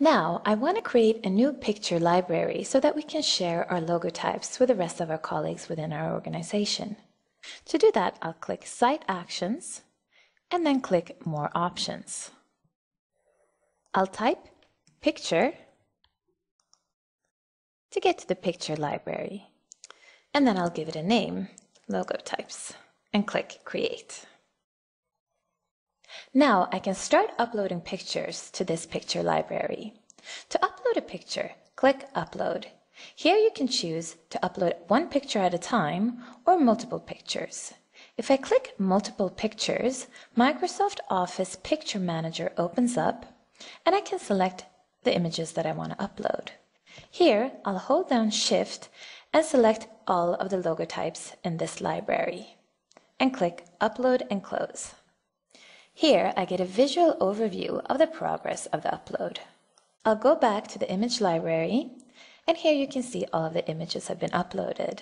Now, I want to create a new picture library so that we can share our logotypes with the rest of our colleagues within our organization. To do that, I'll click Site Actions and then click More Options. I'll type Picture to get to the picture library. And then I'll give it a name, Logotypes, and click Create. Now I can start uploading pictures to this picture library. To upload a picture, click Upload. Here you can choose to upload one picture at a time or multiple pictures. If I click Multiple Pictures, Microsoft Office Picture Manager opens up and I can select the images that I want to upload. Here, I'll hold down Shift and select all of the logotypes in this library and click Upload and Close. Here, I get a visual overview of the progress of the upload. I'll go back to the image library, and here you can see all of the images have been uploaded.